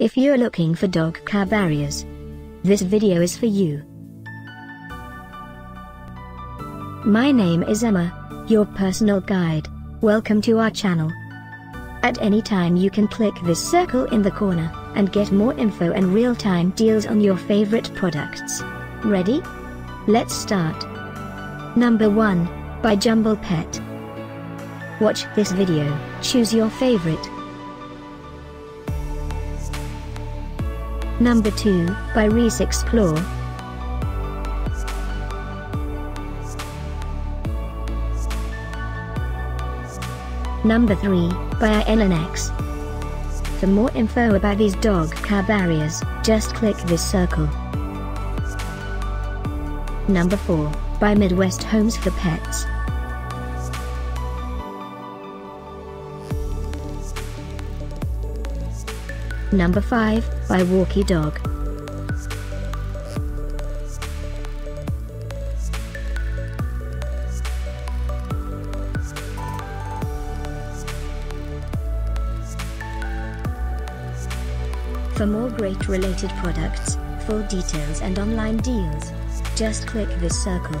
If you're looking for dog car barriers, this video is for you. My name is Emma, your personal guide. Welcome to our channel. At any time you can click this circle in the corner, and get more info and real-time deals on your favorite products. Ready? Let's start. Number 1, by Jumbl Pet. Watch this video, choose your favorite. Number 2, by Reese Explore. Number 3, by LNX. For more info about these dog car barriers, just click this circle. Number 4, by Midwest Homes for Pets. Number 5, by Walky Dog. For more great related products, full details and online deals, just click this circle.